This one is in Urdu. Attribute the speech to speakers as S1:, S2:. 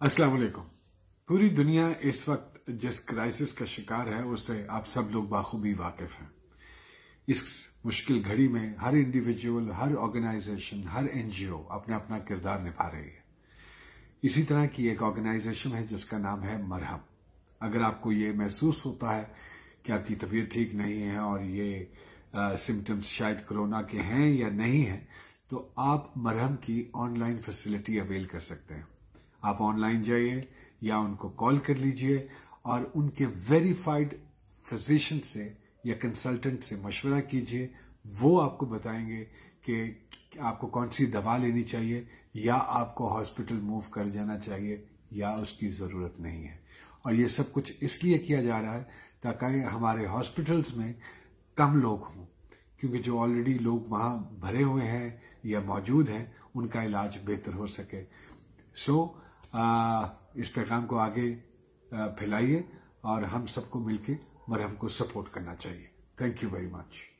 S1: السلام علیکم۔ پوری دنیا اس وقت جس کرائسس کا شکار ہے، اس سے آپ سب لوگ باخوبی واقف ہیں۔ اس مشکل گھڑی میں ہر انڈیویجول ہر آرگنائزیشن ہر این جی او اپنا اپنا کردار نبھا رہی ہے۔ اسی طرح کی ایک آرگنائزیشن ہے جس کا نام ہے مرہم۔ اگر آپ کو یہ محسوس ہوتا ہے کہ آپ کی طبیعت ٹھیک نہیں ہے اور یہ سمٹمز شاید کرونا کے ہیں یا نہیں ہیں، تو آپ مرہم کی آن لائن فیسلٹی اویل کر سکتے ہیں۔ آپ آن لائن جائیے یا ان کو کال کر لیجیے اور ان کے ویریفائڈ فزیشن سے یا کنسلٹنٹ سے مشورہ کیجیے وہ آپ کو بتائیں گے کہ آپ کو کون سی دوا لینی چاہیے یا آپ کو ہاسپٹل موو کر جانا چاہیے یا اس کی ضرورت نہیں ہے۔ اور یہ سب کچھ اس لیے کیا جا رہا ہے تاکہ ہمارے ہاسپٹلز میں کم لوگ ہوں کیونکہ جو آلریڈی لوگ وہاں بھرے ہوئے ہیں یا موجود ہیں ان کا علاج بہتر ہو سکے۔ سو so, اس پیغام کو آگے پھیلائیے اور ہم سب کو مل کے مرہم کو سپورٹ کرنا چاہیے۔ Thank you very much